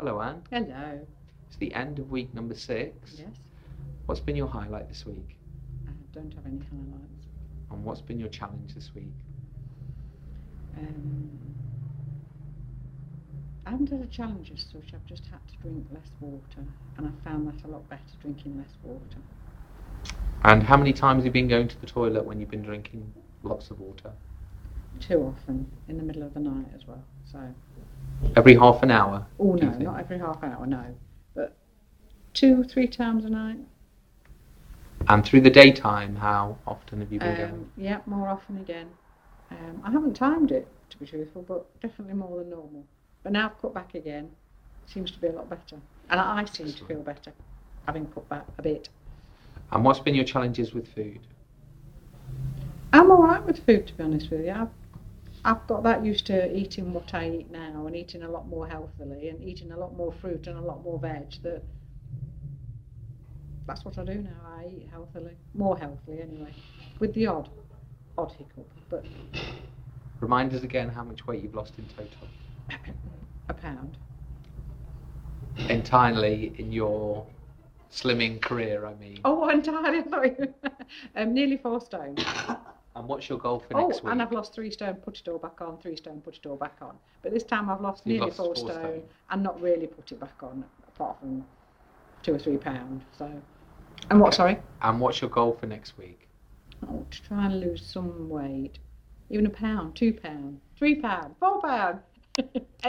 Hello, Anne. Hello. It's the end of week number six. Yes. What's been your highlight this week? I don't have any highlights. And what's been your challenge this week? Um, I haven't had a challenge as such. I've just had to drink less water, and I found that a lot better drinking less water. And how many times have you been going to the toilet when you've been drinking lots of water? Too often in the middle of the night as well. So, Every half an hour? oh no, not every half an hour, no, but two, three times a night. And through the daytime, how often have you been going? Um, yeah, more often again. Um, I haven't timed it to be truthful, but definitely more than normal. But now I've cut back again. Seems to be a lot better, and I seem to feel better having cut back a bit. And what's been your challenges with food? I'm all right with food, to be honest with you. I've, I've got that used to eating what I eat now and eating a lot more healthily and eating a lot more fruit and a lot more veg. That that's what I do now. I eat healthily, more healthily anyway, with the odd odd hiccup, but Remind us again how much weight you've lost in total. a pound. Entirely in your slimming career, I mean. Oh, entirely. I thought you- um, nearly four stone. And what's your goal for Oh, next week? and I've lost three stone, put it all back on, three stone, put it all back on. But this time I've lost You've nearly lost four, four stone, stone. and not really put it back on, apart from two or three pound. So, and what? Okay. Sorry. And what's your goal for next week? Oh, to try and lose some weight, even a pound, two pound, three pound, four pound. Any